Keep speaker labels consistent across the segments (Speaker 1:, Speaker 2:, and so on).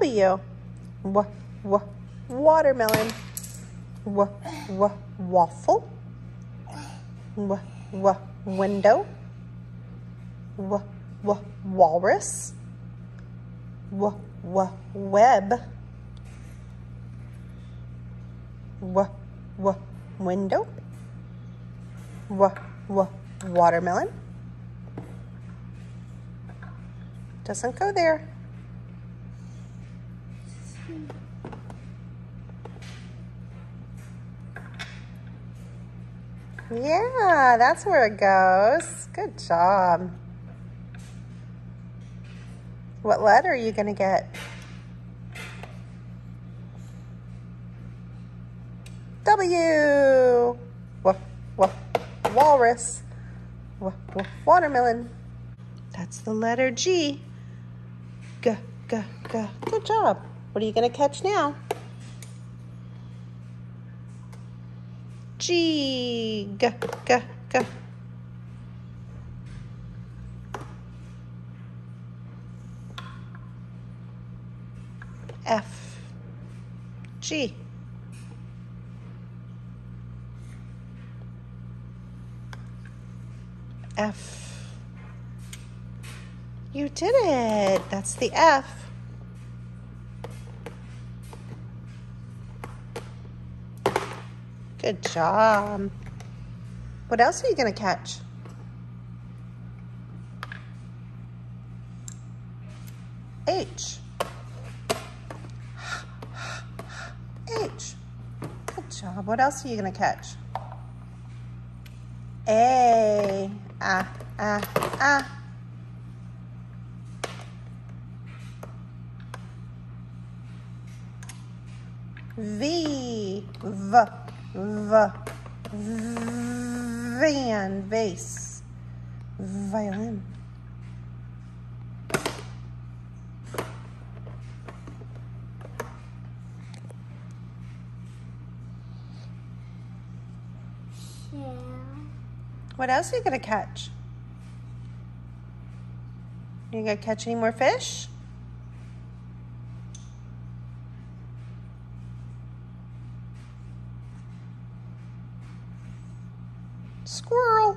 Speaker 1: W. W, w, watermelon. W, w, waffle. W, w, window. W, w, walrus. W, w, web. W, w, window. W, w, watermelon. Doesn't go there. Yeah, that's where it goes. Good job. What letter are you going to get? W. W, w, walrus. W, w, watermelon. That's the letter G. G, g, g. Good job. What are you going to catch now? G, g, g, g. F, G. F. You did it. That's the F. Good job. What else are you going to catch? H. H. Good job. What else are you going to catch? A. Ah, ah, ah. V. V. V. Van. Vase. Violin. What else are you going to catch? You going to catch any more fish? Squirrel.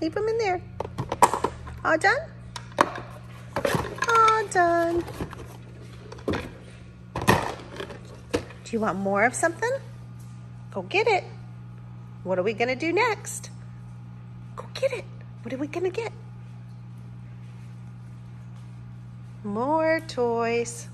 Speaker 1: Leave them in there. All done? All done. Do you want more of something? Go get it. What are we going to do next? Go get it. What are we going to get? More toys.